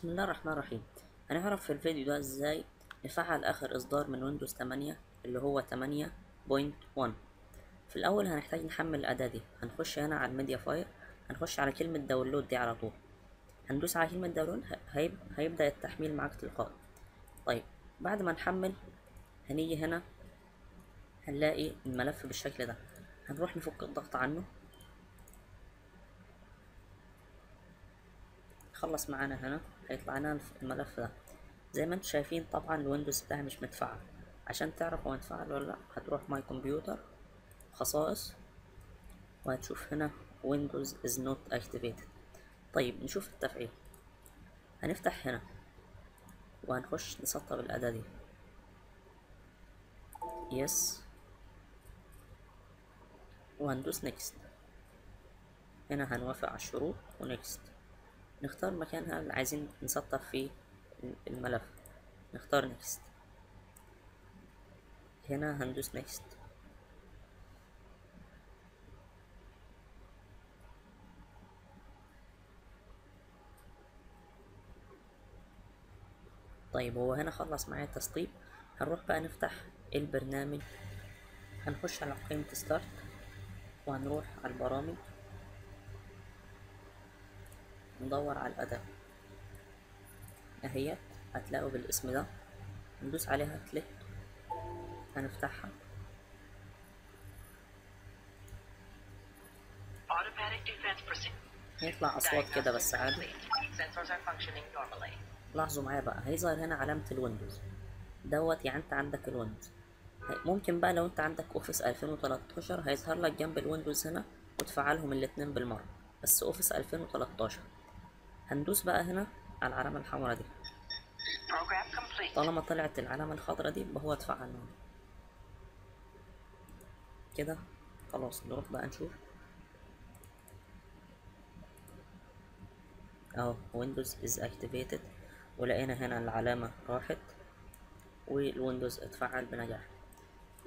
الله الرحمن الرحيم. هنعرف في الفيديو ده إزاي نفعل آخر إصدار من ويندوز 8 اللي هو 8.1 في الأول هنحتاج نحمل الأداة دي. هنخش هنا على الميديا فاير هنخش على كلمة download دي على طول. هندوس على كلمة download هيب... هيبدأ التحميل معاك تلقائي. طيب بعد ما نحمل هنيجي هنا هنلاقي الملف بالشكل ده. هنروح نفك الضغط عنه. خلص معانا هنا هيطلع لنا الملف ده. زي ما أنتم شايفين طبعا الويندوز بتاعي مش متفعل عشان تعرف هو متفعل ولا لأ هتروح my computer خصائص وهتشوف هنا ويندوز is not activated. طيب نشوف التفعيل. هنفتح هنا وهنخش نسطب الأداة دي. yes وهندوس next هنا هنوافق على الشروط و next نختار مكانها اللي عايزين نسطب فيه الملف. نختار next هنا هندوس next طيب هو هنا خلص معايا التسطيب. هنروح بقى نفتح البرنامج. هنخش على قائمة start وهنروح على البرامج. ندور على الأداة. اهي هتلاقوا بالاسم ده. ندوس عليها click هنفتحها. هيطلع أصوات كده بس عادي. لاحظوا معايا بقى. هيظهر هنا علامة الويندوز. دوت يعني أنت عندك الويندوز. ممكن بقى لو أنت عندك أوفيس 2013 هيظهر لك جنب الويندوز هنا وتفعلهم الاتنين بالمرة. بس أوفيس 2013 هندوس بقى هنا على العلامة الحمراء دي. طالما طلعت العلامة الخضراء دي يبقى هو اتفعل معانا كده خلاص نروح بقى نشوف. أهو ويندوز is activated ولقينا هنا العلامة راحت والويندوز اتفعل بنجاح.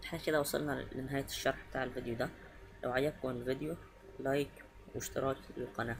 إحنا كده وصلنا لنهاية الشرح بتاع الفيديو ده. لو عجبكم الفيديو لايك واشتراك للقناة.